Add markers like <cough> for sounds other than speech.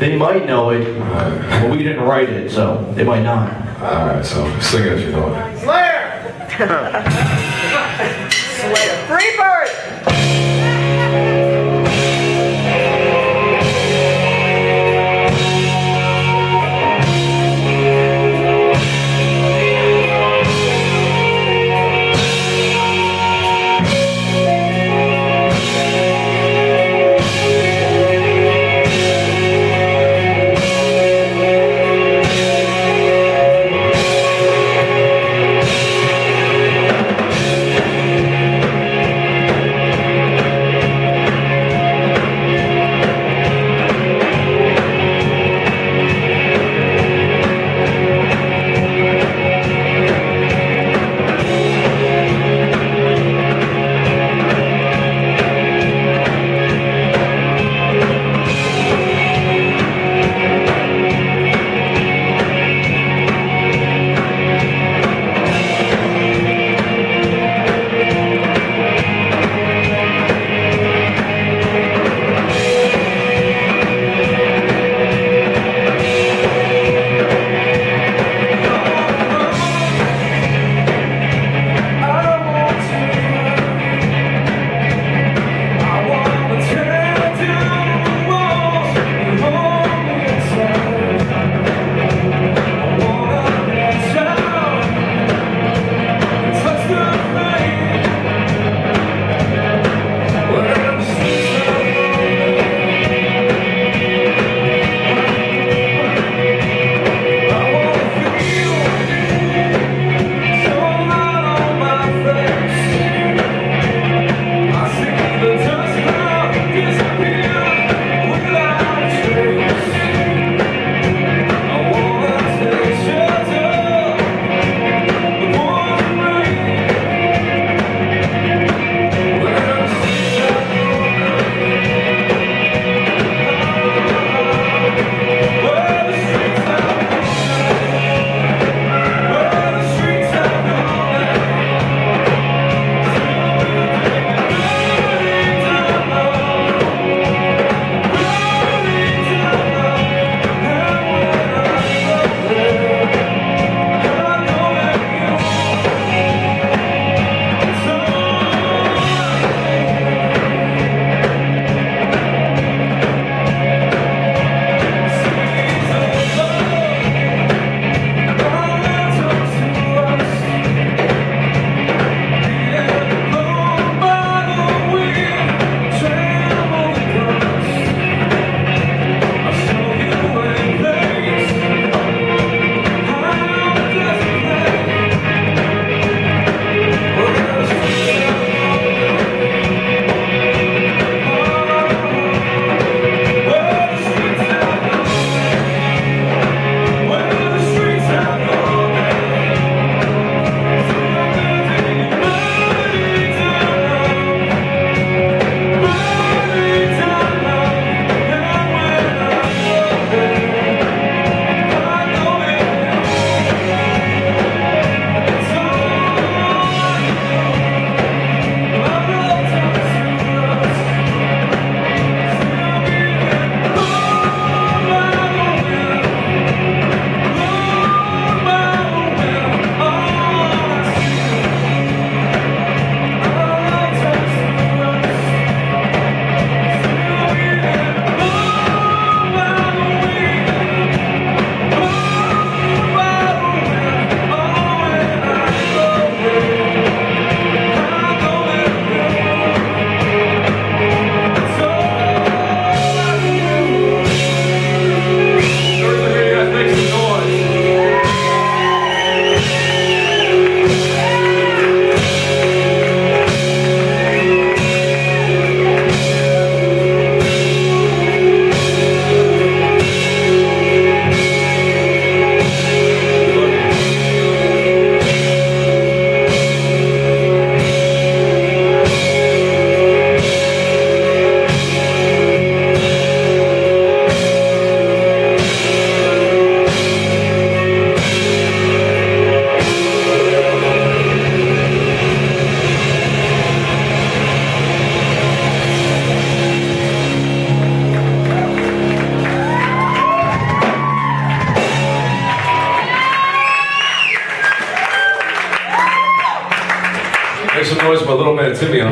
They might know it, but we didn't write it, so they might not. All right, so sing it if you know it. Slayer! <laughs> Slayer. Freebird! se me